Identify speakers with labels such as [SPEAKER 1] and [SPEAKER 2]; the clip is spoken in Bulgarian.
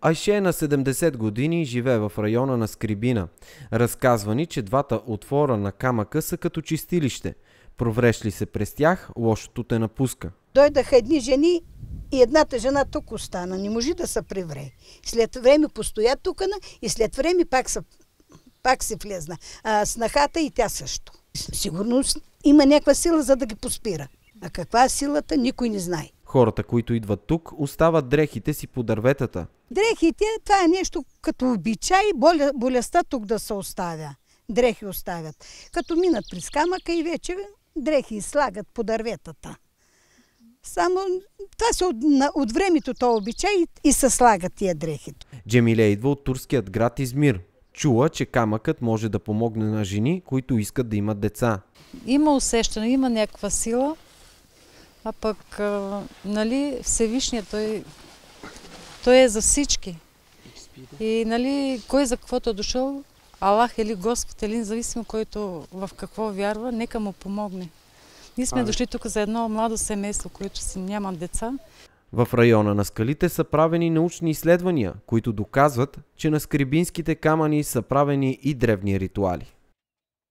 [SPEAKER 1] Айше е на 70 години и живее в района на Скрибина. Разказва ни, че двата отвора на камъка са като чистилище. Провреш ли се през тях, лошото те напуска.
[SPEAKER 2] Дойдаха едни жени и едната жена тук остана. Не може да се превре. След време постоя тук и след време пак, са, пак се влезна. А снахата и тя също. Сигурно има някаква сила, за да ги поспира. А каква е силата, никой не знае.
[SPEAKER 1] Хората, които идват тук, остават дрехите си по дърветата.
[SPEAKER 2] Дрехите, това е нещо като обичай, боля, болестта тук да се оставя. Дрехи оставят. Като минат през камъка и вече дрехи слагат по дърветата. Само това се от, от времето то обичай и се слагат тия дрехи.
[SPEAKER 1] Джемиле идва от турският град Измир. Чула, че камъкът може да помогне на жени, които искат да имат деца.
[SPEAKER 3] Има усещане, има някаква сила, а пък, а, нали, Всевишния, той, той е за всички. И, нали, кой за каквото е дошъл, Аллах или Господ, или независимо който в какво вярва, нека му помогне. Ние сме а, дошли тук за едно младо семейство, което си няма деца.
[SPEAKER 1] В района на скалите са правени научни изследвания, които доказват, че на скрибинските камъни са правени и древни ритуали.